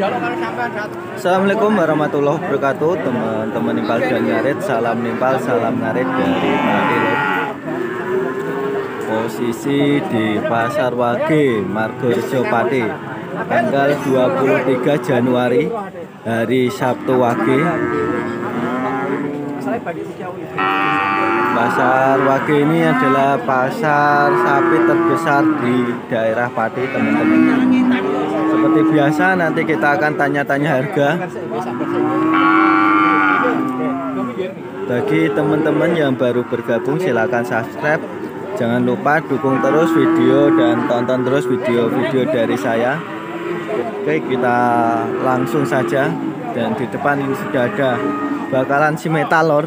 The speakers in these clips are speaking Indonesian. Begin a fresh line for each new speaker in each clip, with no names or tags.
Assalamualaikum warahmatullahi wabarakatuh teman-teman nimpal dan ngarit. Salam nimpal salam ngarit dari Pati Lor posisi di Pasar Wage Margorejo Pati. Tanggal 23 Januari hari Sabtu Wage. Pasar Wage ini adalah pasar sapi terbesar di daerah Pati teman-teman seperti biasa nanti kita akan tanya-tanya harga bagi teman-teman yang baru bergabung silahkan subscribe. Jangan lupa dukung terus video dan tonton terus video-video dari saya. Oke kita langsung saja. Dan di depan ini sudah ada bakalan si metalor.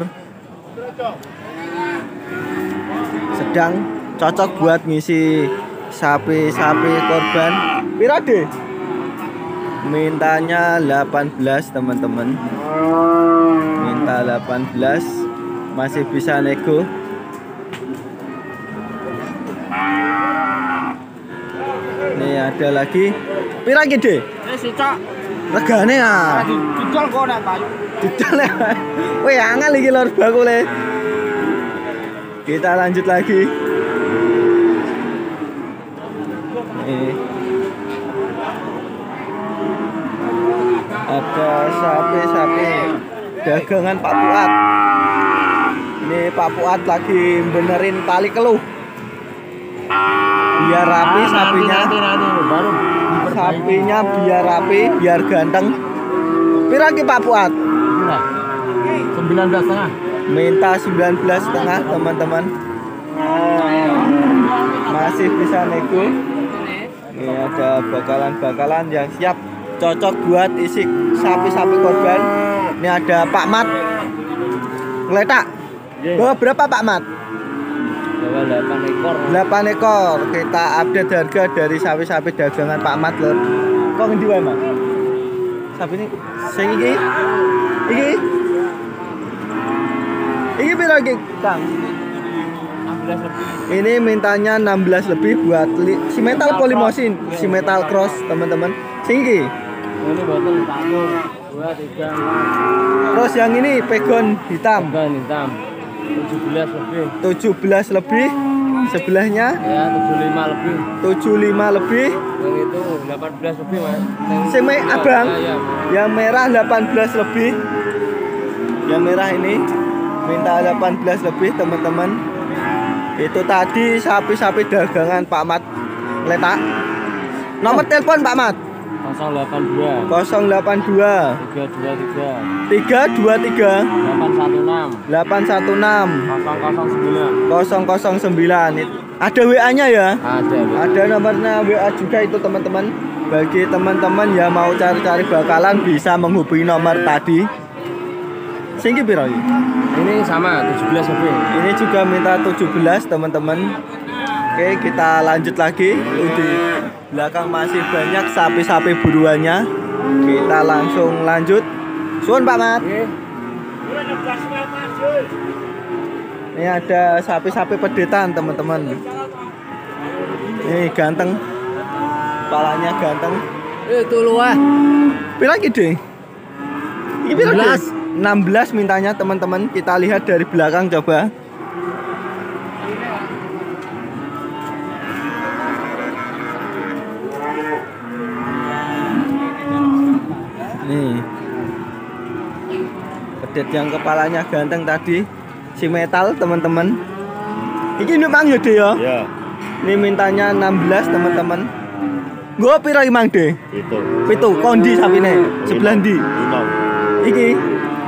Sedang cocok buat ngisi sapi-sapi korban. Pirade mintanya 18 teman-teman. Minta 18 masih bisa nego. Nih ada lagi. Pirang gede? Regane ya
Didol kok nek Pak.
didol ya. Weh angel iki lor bakule kita lanjut lagi. Nih ada sapi-sapi dagangan Pak Fuad ini Pak Fuad lagi benerin tali keluh. Biar rapi sapinya.
Nanti nanti. Baru
sapinya biar rapi biar ganteng. Pira ki Pak Fuad
Sembilan belas setengah.
minta 19 setengah teman-teman. Masih bisa nego ini ada bakalan-bakalan yang siap cocok buat isi sapi-sapi korban. Ini ada Pak Mat. Ngeletak bawa berapa Pak Mat?
Bawa delapan ekor.
8 ekor. Kita update harga dari sapi-sapi dagangan Pak Mat lho kok ngendi wae Mas sapi ini sing iki? Iki? Iki piro iki Kang?
Enam belas lebih.
ini mintanya 16 lebih buat li, si metal polimosin. si metal cross teman-teman. Sing iki
Ini botol satu, dua, tiga, empat.
terus yang ini pegon hitam
Tiga hitam. Tujuh belas lebih.
17 lebih sebelahnya
Ya tujuh lima lebih.
75 lebih
Yang itu delapan belas lebih mas. Yang dua,
abang?
Ya, ya.
yang merah 18 lebih yang merah ini minta 18 lebih teman-teman itu tadi sapi-sapi dagangan Pak Mat letak nomor telepon Pak Mat
Kosong delapan dua.
082
Tiga dua tiga.
323
Delapan satu enam.
816
Kosong kosong sembilan.
009 It- ada WA-nya ya
Ada. Bu.
ada nomornya WA juga itu teman-teman bagi teman-teman yang mau cari-cari bakalan bisa menghubungi nomor tadi singgi piro?
Ini sama tujuh belas lebih.
ini juga minta 17 teman-teman oke kita lanjut lagi di belakang masih banyak sapi-sapi buruannya kita langsung lanjut Suun Pak Mat ini ada sapi-sapi pedetan teman-teman ini ganteng kepalanya ganteng
Itu luah.
Pira gede? Ini pira
16.
gede? 16 mintanya teman-teman. Kita lihat dari belakang coba. Pedet yang kepalanya ganteng tadi si metal teman-teman. Iki numang ya, De, ya.
Ya,
Ini mintanya 16 teman-teman. Gua pira iki Mang De?
itu.
Pitu kondi sapine sebelah ndi?
Untung.
Iki.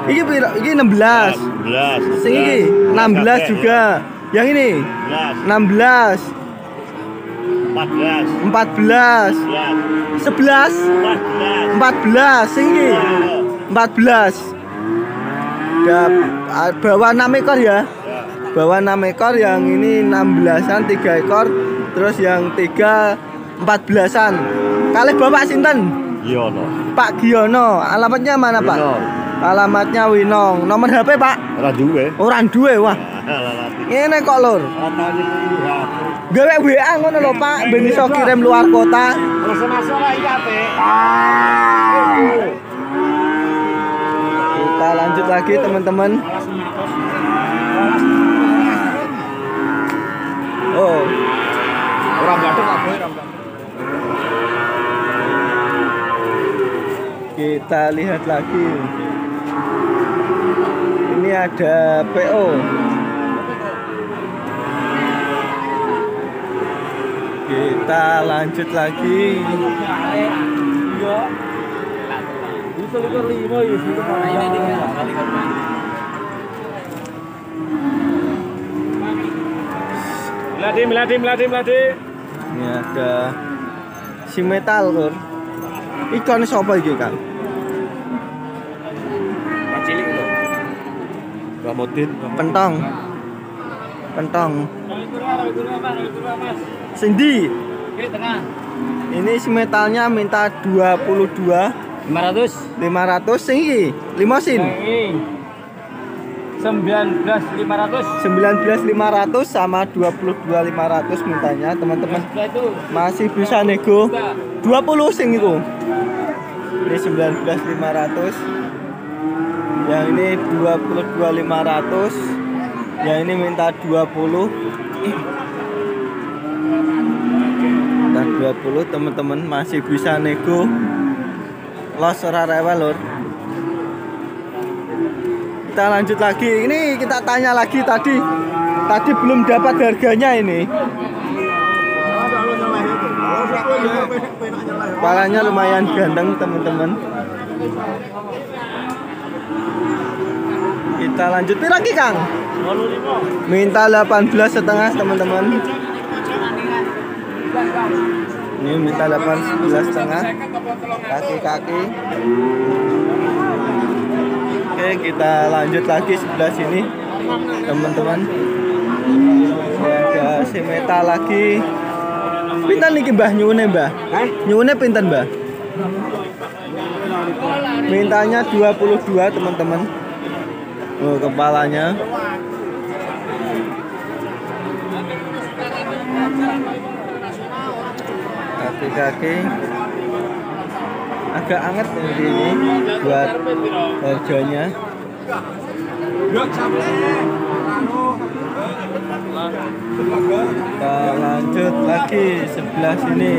Iki piro? Iki 16.
11.
Sing iki 16 juga. Yang ini
11,
16,
14,
14, 11,
14.
14. Sing iki 14. Dap, ah, bawa 6 ekor ya. Bawa 6 ekor yang ini 16-an 3 ekor. Terus yang 3 14-an. Kalih Bapak sinten?
Iya, no.
Pak Giono. Alamatnya mana, Pak?
Winong.
Alamatnya Winong. Nomor HP, Pak?
Ora duwe.
Orang duwe, wah. Ini kok lur. Gawe WA ngono lho, Pak. Ben iso kirim luar kota.
Terus masuk lagi apa?
lagi teman-teman. Oh.
Orang Bandung?
kita lihat lagi. Ini ada PO kita lanjut lagi
Likur lima ya sih. Ini dia. Meladim.
ini ada si metal lur ikan siapa iki kang
Cilik lho.
Ramudin.
pentong pentong
tengah.
ini si metalnya minta 22
500.
500 sing iki limosin
Ini. 19.500.
19.500 sama 22.500 mintanya teman-teman. Masih bisa nego. 20 sing itu. Ini 19.500 yang ini 22.500 yang ini minta 20 minta 20 teman-teman. Masih bisa nego los ora rewel lur kita lanjut lagi ini kita tanya lagi tadi tadi belum dapat harganya ini Kepalanya lumayan ganteng teman-teman. Kita lanjut lagi Kang. Minta 18 setengah teman-teman. Ini minta 18 setengah. Kaki-kaki. Oke kita lanjut lagi sebelah sini teman-teman. Ada si meta lagi. Pinten niki Mbah nyuwune Mbah? Nyuwune pinten Mbah? Mintanya 22 teman-teman. Oh, kepalanya. Kaki-kaki agak anget ini buat harganya. Kita lanjut lagi sebelah sini.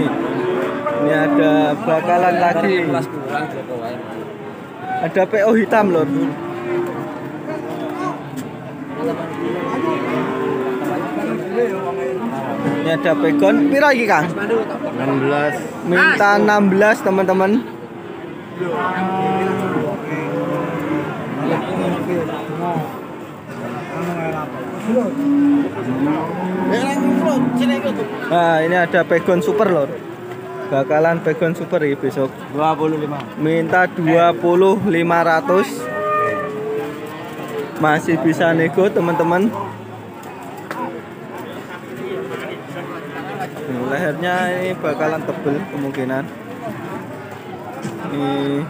Ini ada bakalan lagi. Ada PO hitam loh. Ini ada pegon. Pira iki, Kang?
16.
Minta 16, teman-teman. Nah, ini ada pegon super lor. Bakalan pegon super ya besok.
25.
Minta 20 500. Masih bisa nego teman-teman. Nih, Lehernya ini bakalan tebel kemungkinan. Ini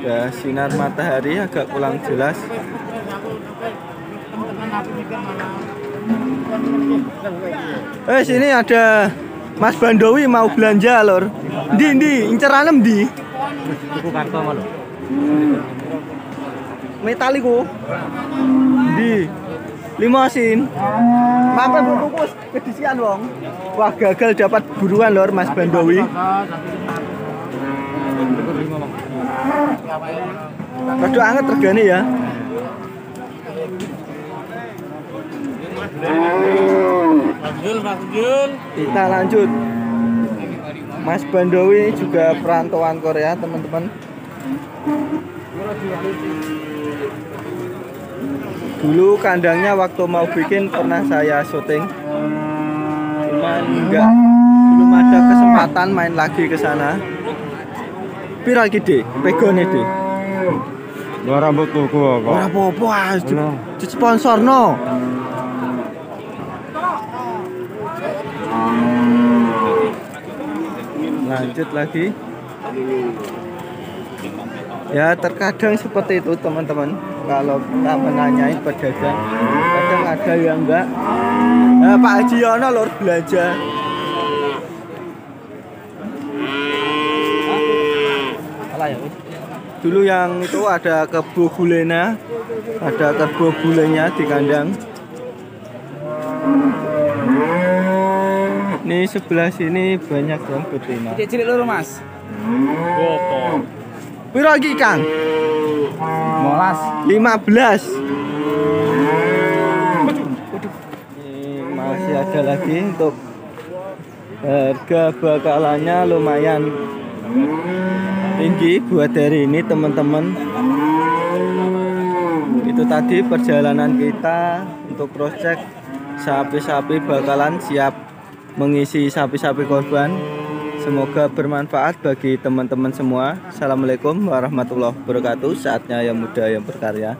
ya sinar matahari agak kurang jelas. Eh sini ada Mas Bandowi mau belanja lor. Di di inceranem di.
Tuku kartu malu.
Metaliku. Di limosin. Mampir bungkus kedisian wong. Wah gagal dapat buruan lor Mas Bandowi. Rada anget regane ya. Kita lanjut. Mas Bandowi juga perantauan Korea, teman-teman. Dulu kandangnya waktu mau bikin pernah saya syuting. Cuman enggak belum ada kesempatan main lagi ke sana. Pira iki, Dik? Pegone, Dik?
Dua rambut tuku kok.
Ora apa-apa, sponsor no. Lanjut lagi. Ya terkadang seperti itu teman-teman. Kalau kita menanyai pedagang, kadang ada yang enggak. Nah, Pak Haji Yono lor belanja.
Ya.
Dulu yang itu ada kebo bulena, ada kebo bulenya di kandang. Ini sebelah sini banyak yang betina.
Cilik loro, Mas.
Gopo.
Piro iki, Kang?
Molas.
15. Ini masih ada lagi untuk harga bakalannya lumayan tinggi buat hari ini teman-teman. Itu tadi perjalanan kita untuk cross check sapi-sapi bakalan siap mengisi sapi-sapi korban. Semoga bermanfaat bagi teman-teman semua. Assalamualaikum warahmatullahi wabarakatuh. Saatnya yang muda yang berkarya.